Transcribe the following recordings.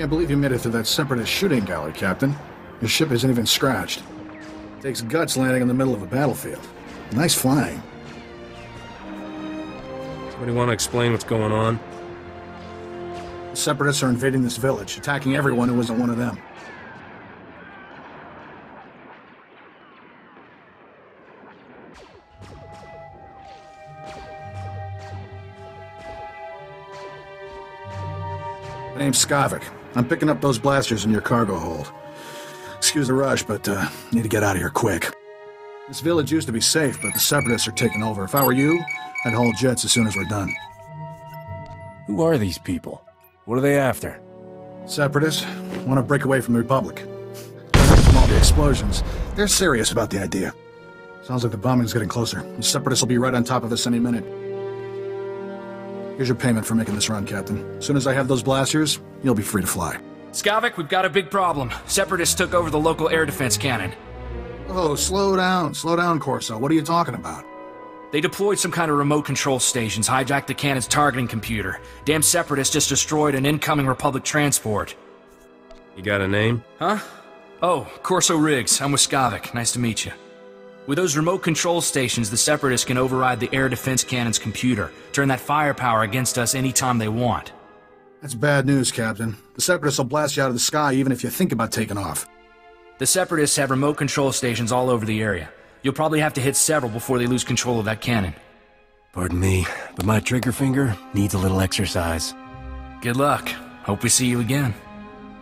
I can't believe you made it through that separatist shooting gallery, Captain. Your ship isn't even scratched. Takes guts landing in the middle of a battlefield. Nice flying. Somebody want to explain what's going on? The separatists are invading this village, attacking everyone who isn't one of them. My name's Skavak. I'm picking up those blasters in your cargo hold. Excuse the rush, but uh, need to get out of here quick. This village used to be safe, but the separatists are taking over. If I were you, I'd haul jets as soon as we're done. Who are these people? What are they after? Separatists want to break away from the Republic. From all the explosions, they're serious about the idea. Sounds like the bombing's getting closer. The Separatists will be right on top of us any minute. Here's your payment for making this run, Captain. As soon as I have those blasters, you'll be free to fly. Skavak, we've got a big problem. Separatists took over the local air defense cannon. Oh, slow down. Slow down, Corso. What are you talking about? They deployed some kind of remote control stations, hijacked the cannon's targeting computer. Damn Separatists just destroyed an incoming Republic transport. You got a name? Huh? Oh, Corso Riggs. I'm with Skavak. Nice to meet you. With those remote control stations, the Separatists can override the air defense cannon's computer, turn that firepower against us anytime they want. That's bad news, Captain. The Separatists will blast you out of the sky even if you think about taking off. The Separatists have remote control stations all over the area. You'll probably have to hit several before they lose control of that cannon. Pardon me, but my trigger finger needs a little exercise. Good luck. Hope we see you again.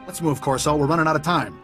Let's move, Corso. We're running out of time.